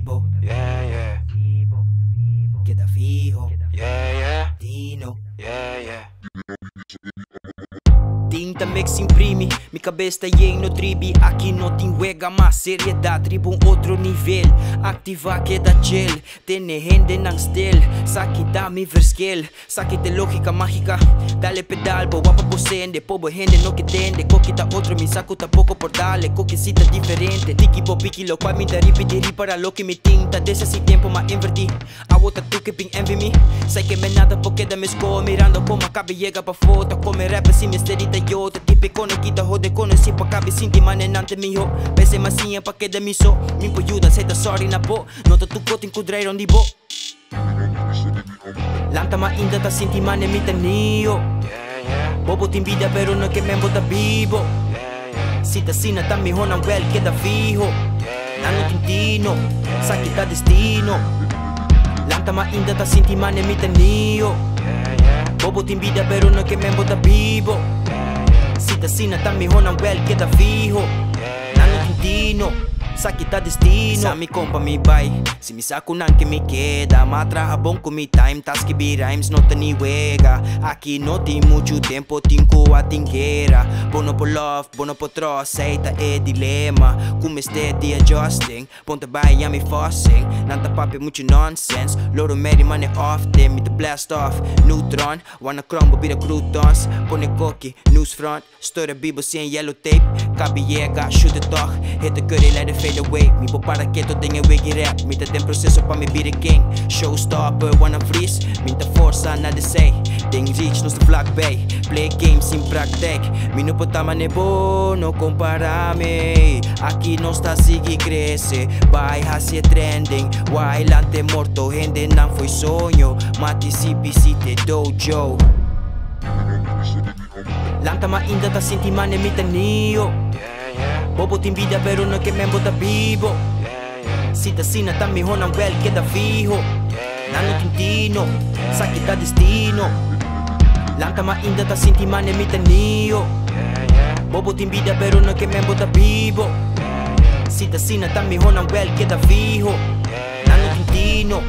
vivo, yeah, yeah, queda fijo, yeah, yeah, Dino. yeah, yeah. Tinta mix imprime, cabeza y en no tribi Aquí no te juega más seriedad Tribu otro nivel Activa queda chill Tiene gente en stil Saquita mi verskill Saquita lógica mágica Dale pedal bo guapa posende Pobo gente no que tende. Coquita otro mi saco tampoco por dale Coquecita diferente Tiki bo piki lo cual me mi taripi para lo que mi tinta. Desde ese tiempo más invertí Agota tu que ping envy me. Sé que me nada porque de mi score Mirando como acabe llega pa' foto. Come rappers y mi esterita yo Te típico no quita jode me conocí pa' cabecín de manenante mi hijo Pese masinha pa' que de mi so. Mi poyuda se da sorry na po. Nota tu coto in cudreiro di bo. Lanta ma inda ta sinti mane mi tenio Bobo ti invidia pero no che me da vivo Si ta sina ta mi hona well che da fijo. Nano tintino, sa che da destino. Lanta ma inda ta sinti mane mi tenio Bobo ti invidia pero no che me da vivo Si te cine, dan mi honan wel, queda fijo. Tintino, sa kita destino. Sa mi compa mi bay, si mi sakunan que mi queda. Matra abong ko mi time, tas que bi rhymes no te ni juega. Aquí no ti mucho tempo, tinko ating guerra Bono po love, bono po trust, say ta e dilema. Come steady adjusting, ponte bay a mi fussing. Nanta papi mucho nonsense, loro meri money often Me the blast off, neutron, wanna crumble be the croutons Pone cocky, news front, story bibo sin yellow tape. Kabi llega, shoot the dog, hit the curry let it fade away. Mi po para keto tenga wiggy rap, mi ta den proceso pa mi be the king. Showstopper, wanna freeze, minta forza nada say Ding reach nos black bay, play games sin practic Mi no potama comparame. Aquí no está sigue crece, vai hacia trending. Why lante morto, gente nan foi sonho. Mati si te dojo Lanta ma inda ta sinti mane mita nio yeah, yeah, Bobo ti invidia pero no es que me da vivo Si te sina tan mi un bel queda fijo. Nano Tintino, sa che da destino. Lanta ma inda ta sinti ma ne mi tenio Bobo ti invidia pero no es que me da vivo Si te sina tan mi un bel queda fijo. Nano Tintino.